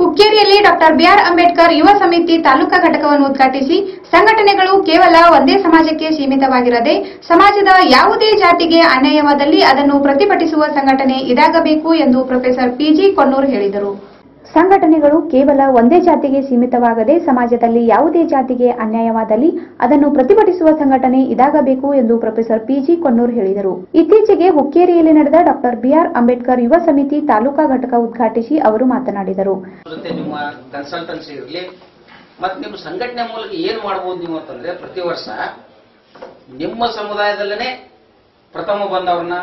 ಹುಕ್ಕೇರಿಯಲ್ಲಿ doctor B R Ambedkar ಯುವ ಸಮಿತಿ ತಾಲೂಕಾ ಘಟಕವನ್ನು ಉದ್ಘಾಟಿಸಿ ಸಂಘಟನೆಗಳು ಕೇವಲ ಒಂದೇ ಸಮಾಜಕ್ಕೆ ಸೀಮಿತವಾಗಿರದೆ ಸಮಾಜದ ಯಾವುದೇ ಜಾತಿಗೆ ಅನ್ಯಾಯವಾದಲ್ಲಿ ಅದನ್ನು ಪ್ರತಿಭಟಿಸುವ ಸಂಘಟನೆ ಇದಾಗಬೇಕು ಎಂದು ಪ್ರೊಫೆಸರ್ ಪಿಜಿ ಕೊಣ್ಣೂರ್ ಹೇಳಿದರು. ಸಂಘಟನೆಗಳು ಕೇವಲ ಒಂದೇ ಜಾತಿಗೆ ಸೀಮಿತವಾಗದೆ ಸಮಾಜದಲ್ಲಿ ಯಾವುದೇ ಜಾತಿಗೆ ಅನ್ಯಾಯವಾದಲ್ಲಿ ಅದನ್ನು ಪ್ರತಿಭಟಿಸುವ ಸಂಘಟನೆ ಇದಾಗಬೇಕು ಎಂದು ಪ್ರೊಫೆಸರ್ ಪಿಜಿ ಕೊಣ್ಣೂರ್ ಹೇಳಿದರು. ಇತ್ತೀಚೆಗೆ ಹುಕ್ಕೇರಿಯಲ್ಲಿ ನಡೆದ ಡಾಕ್ಟರ್ ಬಿಆರ್ ಅಂಬೇಡ್ಕರ್ ಯುವ ಸಮಿತಿ ತಾಲೂಕಾ ಘಟಕ ಉದ್ಘಾಟಿಸಿ ಅವರು ಮಾತನಾಡಿದರು. ಸಂಘಟನೆ ಮೂಲಕ ಏನ್ ಮಾಡಬಹುದು ನೀವು ಅಂತಂದ್ರೆ ಪ್ರತಿ ವರ್ಷ ನಿಮ್ಮ ಸಮುದಾಯದಲ್ಲೇ ಪ್ರಥಮ ಬಂದವ್ರನ್ನ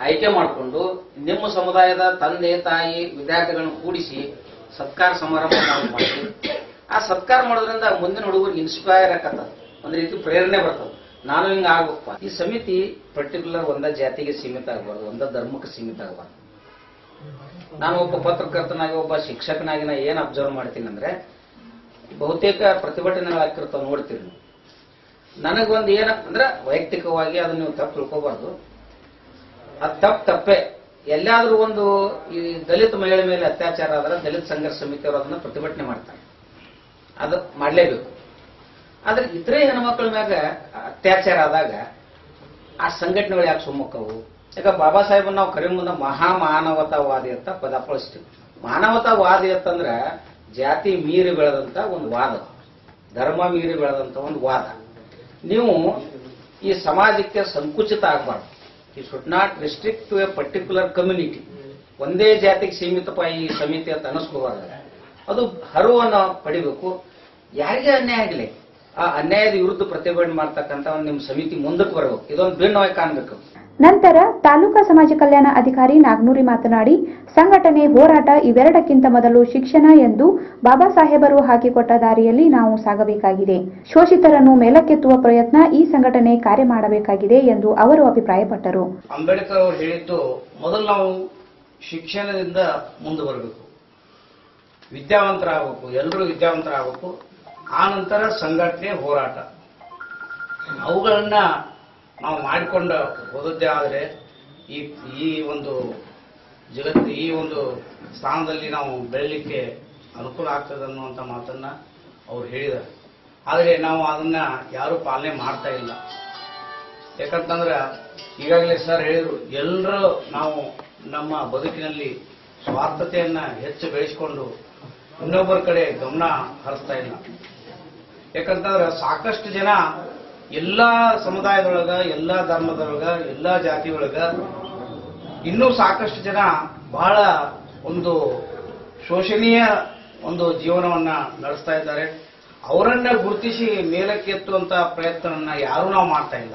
ಆಯ್ಕೆ ಮಾಡಿಕೊಂಡು ನಿಮ್ಮ ಸಮುದಾಯದ ತಂದೆ, ತಾಯಿ, ವಿದ್ಯಾರ್ಥಿಗಳನ್ನು ಕೂಡಿಸಿ ಸತ್ಕಾರ ಸಮಾರಂಭ ನಾವು ಮಾಡ್ತೀವಿ. ಆ ಸತ್ಕಾರ ಮಾಡೋದ್ರಿಂದ ಮುಂದಿನ ಹುಡುಗರಿಗೆ ಇನ್ಸ್ಪೈರ್ ಆಗತ್ತ ಒಂದು ರೀತಿ ಪ್ರೇರಣೆ ಬರ್ತದೆ. ನಾನು ಹಿಂಗೆ ಆಗ್ಬೇಕಪ್ಪ. ಈ ಸಮಿತಿ ಪರ್ಟಿಕ್ಯುಲರ್ ಒಂದ ಜಾತಿಗೆ ಸೀಮಿತ ಆಗಬಾರ್ದು, ಒಂದ ಧರ್ಮಕ್ಕೆ ಸೀಮಿತ ಆಗಬಾರ್ದು. ನಾನು ಒಬ್ಬ ಪತ್ರಕರ್ತನಾಗಿ, ಒಬ್ಬ ಶಿಕ್ಷಕನಾಗಿ ನಾ ಏನು ಅಬ್ಸರ್ವ್ ಮಾಡ್ತೀನಿ ಅಂದ್ರೆ, ಬಹುತೇಕ ಪ್ರತಿಭಟನೆಗಳು ಹಾಕಿರ್ತಾವ ನೋಡ್ತೀರಿ ನೀವು. ನನಗೊಂದು ಏನ ಅಂದ್ರೆ ವೈಯಕ್ತಿಕವಾಗಿ ಅದನ್ನ ನೀವು ತಪ್ಪು ತಿಳ್ಕೊಬಾರ್ದು. ಅದು ತಪ್ಪು, ತಪ್ಪೆ. ಎಲ್ಲಾದರೂ ಒಂದು ಈ ದಲಿತ ಮಹಿಳೆ ಮೇಲೆ ಅತ್ಯಾಚಾರ ಆದ್ರೆ ದಲಿತ ಸಂಘರ್ಷ ಸಮಿತಿಯವರು ಅದನ್ನ ಪ್ರತಿಭಟನೆ ಮಾಡ್ತಾರೆ. ಅದು ಮಾಡಲೇಬೇಕು. ಆದ್ರೆ ಇತರೆ ಹೆಣ್ಮಕ್ಳ ಮ್ಯಾಗ ಅತ್ಯಾಚಾರ ಆದಾಗ ಆ ಸಂಘಟನೆಗಳು ಯಾಕೆ ಸುಮ್ಮಕ್ಕವು ಯಾಕೆ ಬಾಬಾ ಸಾಹೇಬ್ ನಾವು ಕರೆ ಮುಂದೆ ಮಹಾ ಮಾನವತಾವಾದಿ ಅಂತ ಪದ ಬಳಸ್ತೀವಿ. ಮಾನವತಾವಾದಿ ಅಂತಂದ್ರೆ ಜಾತಿ ಮೀರಿ ಬೆಳೆದಂತ ಒಂದು ವಾದ. ಧರ್ಮ ಮೀರಿ ಬೆಳೆದಂತ ಒಂದು ವಾದ. ನೀವು ಈ ಸಮಾಜಕ್ಕೆ ಸಂಕುಚಿತ ಆಗಬಾರ್ದು. ಈ should not restrict to a particular community ಒಂದೇ ಜಾತಿಗೆ ಸೀಮಿತವಾಗಿ ಈ ಸಮಿತಿ ಅಂತ ಅನಿಸ್ಕೋಬಾರ್ದು ಅದು ಹರವನ್ನು ಪಡಿಬೇಕು. ಯಾರಿಗೆ ಅನ್ಯಾಯ ಆಗಲಿ, ಆ ಅನ್ಯಾಯದ ವಿರುದ್ಧ ಪ್ರತಿಭಟನೆ ಮಾಡ್ತಕ್ಕಂಥ ಒಂದು ನಿಮ್ಮ ಸಮಿತಿ ಮುಂದಕ್ಕೆ ಬರಬೇಕು. ಇದೊಂದು ಭಿನ್ನವಾಗಿ ಕಾಣಬೇಕು. ನಂತರ ತಾಲೂಕಾ ಸಮಾಜ ಕಲ್ಯಾಣ ಅಧಿಕಾರಿ ನಾಗ್ನೂರಿ ಮಾತನಾಡಿ, ಸಂಘಟನೆ ಹೋರಾಟ ಇವೆರಡಕ್ಕಿಂತ ಮೊದಲು ಶಿಕ್ಷಣ ಎಂದು ಬಾಬಾ ಸಾಹೇಬರು ಹಾಕಿಕೊಟ್ಟ ದಾರಿಯಲ್ಲಿ ನಾವು ಸಾಗಬೇಕಾಗಿದೆ. ಶೋಷಿತರನ್ನು ಮೇಲಕ್ಕೆತ್ತುವ ಪ್ರಯತ್ನ ಈ ಸಂಘಟನೆ ಕಾರ್ಯ ಮಾಡಬೇಕಾಗಿದೆ ಎಂದು ಅವರು ಅಭಿಪ್ರಾಯಪಟ್ಟರು. ಅಂಬೇಡ್ಕರ್ ಅವರು ಹೇಳಿದ್ದು, ಮೊದಲು ನಾವು ಶಿಕ್ಷಣದಿಂದ ಮುಂದುವರಬೇಕು. ವಿದ್ಯಾವಂತರಾಗಬೇಕು, ಎಲ್ಲರೂ ವಿದ್ಯಾವಂತರಾಗಬೇಕು. ಆ ನಂತರ ಸಂಘಟನೆ ಹೋರಾಟ. ಅವುಗಳನ್ನ ನಾವು ಮಾಡಿಕೊಂಡು ಹೋದದ್ದೇ ಆದರೆ ಈ ಈ ಒಂದು ಜಗತ್ತು ಈ ಒಂದು ಸ್ಥಾನದಲ್ಲಿ ನಾವು ಬೆಳಲಿಕ್ಕೆ ಅನುಕೂಲ ಆಗ್ತದೆ ಅನ್ನುವಂಥ ಮಾತನ್ನ ಅವ್ರು ಹೇಳಿದ್ದಾರೆ. ಆದರೆ ನಾವು ಅದನ್ನ ಯಾರೂ ಪಾಲನೆ ಮಾಡ್ತಾ ಇಲ್ಲ. ಯಾಕಂತಂದ್ರೆ ಈಗಾಗಲೇ ಸರ್ ಹೇಳಿದ್ರು ಎಲ್ಲರೂ ನಾವು ನಮ್ಮ ಬದುಕಿನಲ್ಲಿ ಸ್ವಾರ್ಥತೆಯನ್ನು ಹೆಚ್ಚು ಬೆಳೆಸಿಕೊಂಡು ಇನ್ನೊಬ್ಬರ ಕಡೆ ಗಮನ ಹರಿಸ್ತಾ ಇಲ್ಲ. ಯಾಕಂತಂದ್ರೆ ಸಾಕಷ್ಟು ಜನ ಎಲ್ಲಾ ಸಮುದಾಯದೊಳಗ, ಎಲ್ಲ ಧರ್ಮದೊಳಗ, ಎಲ್ಲ ಜಾತಿಯೊಳಗ ಇನ್ನೂ ಸಾಕಷ್ಟು ಜನ ಬಹಳ ಒಂದು ಶೋಷಣೀಯ ಒಂದು ಜೀವನವನ್ನ ನಡೆಸ್ತಾ ಇದ್ದಾರೆ. ಅವರನ್ನ ಗುರುತಿಸಿ ಮೇಲಕ್ಕೆತ್ತುವಂತ ಪ್ರಯತ್ನವನ್ನ ಯಾರೂ ನಾವು ಮಾಡ್ತಾ ಇಲ್ಲ.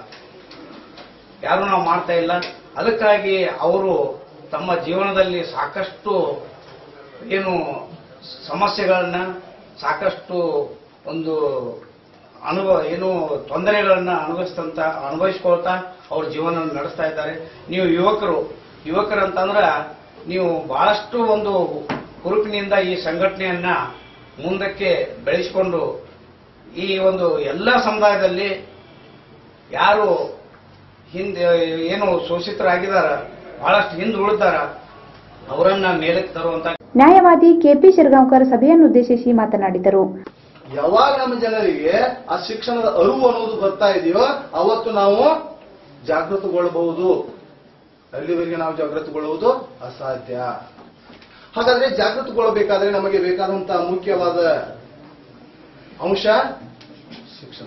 ಯಾರೂ ನಾವು ಮಾಡ್ತಾ ಇಲ್ಲ. ಅದಕ್ಕಾಗಿ ಅವರು ತಮ್ಮ ಜೀವನದಲ್ಲಿ ಸಾಕಷ್ಟು ಏನು ಸಮಸ್ಯೆಗಳನ್ನ ಸಾಕಷ್ಟು ಒಂದು ಅನುಭವ ಏನು ತೊಂದರೆಗಳನ್ನ ಅನುಭವಿಸ್ತಂತ ಅನುಭವಿಸ್ಕೊಳ್ತಾ ಅವ್ರ ಜೀವನ ನಡೆಸ್ತಾ ಇದ್ದಾರೆ. ನೀವು ಯುವಕರು, ಯುವಕರಂತಂದ್ರ ನೀವು ಬಹಳಷ್ಟು ಒಂದು ಹುರುಪಿನಿಂದ ಈ ಸಂಘಟನೆಯನ್ನ ಮುಂದಕ್ಕೆ ಬೆಳೆಸಿಕೊಂಡು ಈ ಒಂದು ಎಲ್ಲ ಸಮುದಾಯದಲ್ಲಿ ಯಾರು ಹಿಂದೆ, ಏನು ಶೋಷಿತರಾಗಿದಾರ ಬಹಳಷ್ಟು ಹಿಂದೆ ಉಳಿದಾರ, ಅವರನ್ನ ಮೇಲಕ್ಕೆ ತರುವಂತ ನ್ಯಾಯವಾದಿ ಕೆಪಿ ಶಿರಗಾಂವ್ಕರ್ ಸಭೆಯನ್ನುದ್ದೇಶಿಸಿ ಮಾತನಾಡಿದರು. ಯಾವಾಗ ನಮ್ಮ ಜನರಿಗೆ ಆ ಶಿಕ್ಷಣದ ಅರಿವು ಅನ್ನೋದು ಬರ್ತಾ ಇದೆಯೋ, ಅವತ್ತು ನಾವು ಜಾಗೃತಗೊಳ್ಳಬಹುದು ಅಲ್ಲಿವರೆಗೆ ನಾವು ಜಾಗೃತಗೊಳ್ಳುವುದು ಅಸಾಧ್ಯ. ಹಾಗಾದ್ರೆ ಜಾಗೃತಗೊಳ್ಳಬೇಕಾದ್ರೆ ನಮಗೆ ಬೇಕಾದಂತಹ ಮುಖ್ಯವಾದ ಅಂಶ ಶಿಕ್ಷಣ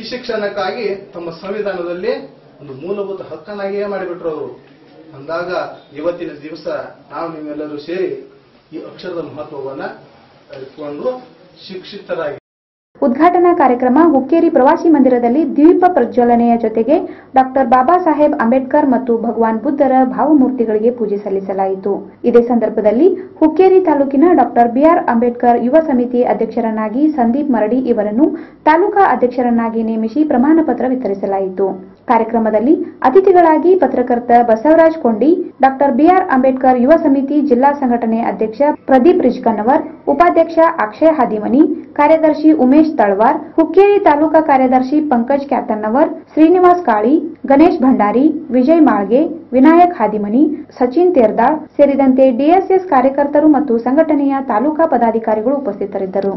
ಈ ಶಿಕ್ಷಣಕ್ಕಾಗಿ ತಮ್ಮ ಸಂವಿಧಾನದಲ್ಲಿ ಒಂದು ಮೂಲಭೂತ ಹಕ್ಕನ್ನಾಗಿಯೇ ಮಾಡಿಬಿಟ್ರು ಅವರು. ಅಂದಾಗ ಇವತ್ತಿನ ದಿವಸ ನಾವು ನೀವೆಲ್ಲರೂ ಸೇರಿ ಈ ಅಕ್ಷರದ ಮಹತ್ವವನ್ನ ಶಿಕ್ಷಿತರಾಗಿ ಉದ್ಘಾಟನಾ ಕಾರ್ಯಕ್ರಮ ಹುಕ್ಕೇರಿ ಪ್ರವಾಸಿ ಮಂದಿರದಲ್ಲಿ ದ್ವೀಪ ಪ್ರಜ್ವಲನೆಯ ಜೊತೆಗೆ ಡಾಕ್ಟರ್ ಬಾಬಾ ಸಾಹೇಬ್ ಅಂಬೇಡ್ಕರ್ ಮತ್ತು ಭಗವಾನ್ ಬುದ್ಧರ ಭಾವಮೂರ್ತಿಗಳಿಗೆ ಪೂಜೆ ಸಲ್ಲಿಸಲಾಯಿತು. ಇದೇ ಸಂದರ್ಭದಲ್ಲಿ ಹುಕ್ಕೇರಿ ತಾಲೂಕಿನ ಡಾಕ್ಟರ್ ಬಿಆರ್ ಅಂಬೇಡ್ಕರ್ ಯುವ ಸಮಿತಿ ಅಧ್ಯಕ್ಷರನ್ನಾಗಿ ಸಂದೀಪ್ ಮರಡಿ ಇವರನ್ನು ತಾಲೂಕಾ ಅಧ್ಯಕ್ಷರನ್ನಾಗಿ ನೇಮಿಸಿ ಪ್ರಮಾಣ ಪತ್ರ ವಿತರಿಸಲಾಯಿತು. ಕಾರ್ಯಕ್ರಮದಲ್ಲಿ ಅತಿಥಿಗಳಾಗಿ ಪತ್ರಕರ್ತ ಬಸವರಾಜ್ ಕೊಂಡಿ, ಡಾಕ್ಟರ್ ಬಿಆರ್ ಅಂಬೇಡ್ಕರ್ ಯುವ ಸಮಿತಿ ಜಿಲ್ಲಾ ಸಂಘಟನೆ ಅಧ್ಯಕ್ಷ ಪ್ರದೀಪ್ ರಿಜ್ಕನ್ನವರ್ ಉಪಾಧ್ಯಕ್ಷ ಅಕ್ಷಯ್ ಹಾದಿಮನಿ, ಕಾರ್ಯದರ್ಶಿ ಉಮೇಶ್ ತಳವಾರ್, ಹುಕ್ಕೇರಿ ತಾಲೂಕಾ ಕಾರ್ಯದರ್ಶಿ ಪಂಕಜ್ ಕ್ಯಾತನ್ನವರ್, ಶ್ರೀನಿವಾಸ್ ಕಾಳಿ, ಗಣೇಶ್ ಭಂಡಾರಿ, ವಿಜಯ್ ಮಾಳ್ಗೆ, ವಿನಾಯಕ್ ಹಾದಿಮನಿ, ಸಚಿನ್ ತೇರ್ದಾಳ್ ಸೇರಿದಂತೆ ಡಿಎಸ್ಎಸ್ ಕಾರ್ಯಕರ್ತರು ಮತ್ತು ಸಂಘಟನೆಯ ತಾಲೂಕಾ ಪದಾಧಿಕಾರಿಗಳು ಉಪಸ್ಥಿತರಿದ್ದರು.